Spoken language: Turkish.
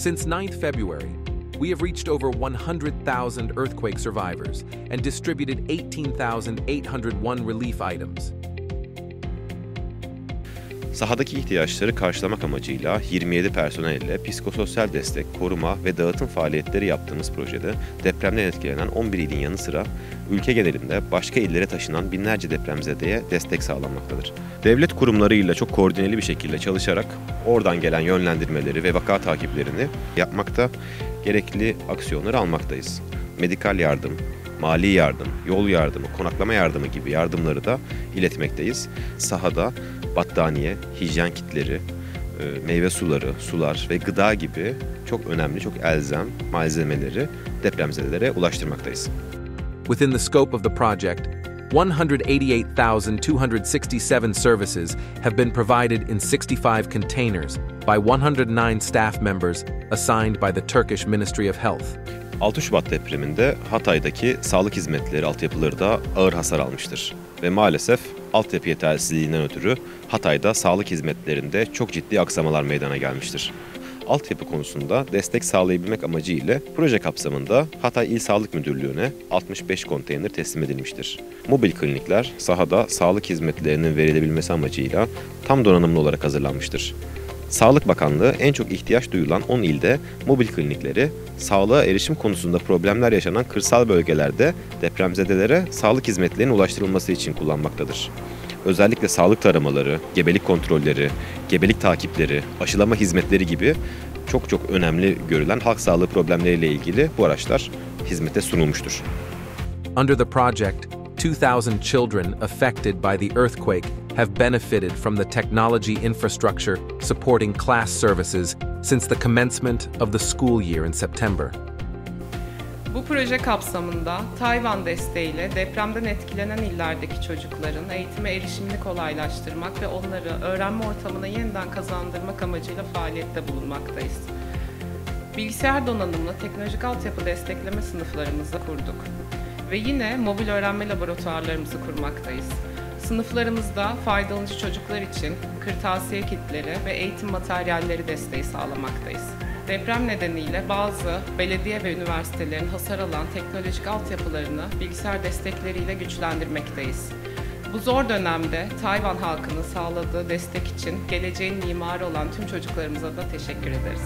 Since 9th February, we have reached over 100,000 earthquake survivors and distributed 18,801 relief items. Sahadaki ihtiyaçları karşılamak amacıyla 27 personel ile psikososyal destek, koruma ve dağıtım faaliyetleri yaptığımız projede depremden etkilenen 11 ilin yanı sıra ülke genelinde başka illere taşınan binlerce depremzedeye destek sağlanmaktadır. Devlet kurumlarıyla çok koordineli bir şekilde çalışarak oradan gelen yönlendirmeleri ve vaka takiplerini yapmakta, gerekli aksiyonları almaktayız. Medikal yardım, mali yardım, yol yardımı, konaklama yardımı gibi yardımları da iletmekteyiz. Sahada battaniye, hijyen kitleri, e, meyve suları, sular ve gıda gibi çok önemli, çok elzem malzemeleri depremzedelere ulaştırmaktayız. Within the scope of the project, 188,267 services have been provided in 65 containers by 109 staff members assigned by the Turkish Ministry of Health. 6 Şubat depreminde Hatay'daki sağlık hizmetleri altyapıları da ağır hasar almıştır. Ve maalesef altyapı yetersizliğinden ötürü Hatay'da sağlık hizmetlerinde çok ciddi aksamalar meydana gelmiştir. Altyapı konusunda destek sağlayabilmek amacıyla proje kapsamında Hatay İl Sağlık Müdürlüğü'ne 65 konteyner teslim edilmiştir. Mobil klinikler sahada sağlık hizmetlerinin verilebilmesi amacıyla tam donanımlı olarak hazırlanmıştır. Sağlık Bakanlığı en çok ihtiyaç duyulan 10 ilde mobil klinikleri, sağlığa erişim konusunda problemler yaşanan kırsal bölgelerde depremzedelere sağlık hizmetlerinin ulaştırılması için kullanmaktadır. Özellikle sağlık taramaları, gebelik kontrolleri, gebelik takipleri, aşılama hizmetleri gibi çok çok önemli görülen halk sağlığı problemleriyle ilgili bu araçlar hizmete sunulmuştur. Under the project, 2,000 children affected by the earthquake have benefited from the technology infrastructure supporting class services since the commencement of the school year in September. Bu proje kapsamında Tayvan desteğiyle depremden etkilenen illerdeki çocukların eğitime erişimini kolaylaştırmak ve onları öğrenme ortamına yeniden kazandırmak amacıyla faaliyette bulunmaktayız. Bilgisayar donanımlı teknolojik altyapı destekleme sınıflarımızı kurduk. Ve yine mobil öğrenme laboratuvarlarımızı kurmaktayız. Sınıflarımızda faydalanıcı çocuklar için kırtasiye kitleri ve eğitim materyalleri desteği sağlamaktayız. Deprem nedeniyle bazı belediye ve üniversitelerin hasar alan teknolojik altyapılarını bilgisayar destekleriyle güçlendirmekteyiz. Bu zor dönemde Tayvan halkının sağladığı destek için geleceğin mimarı olan tüm çocuklarımıza da teşekkür ederiz.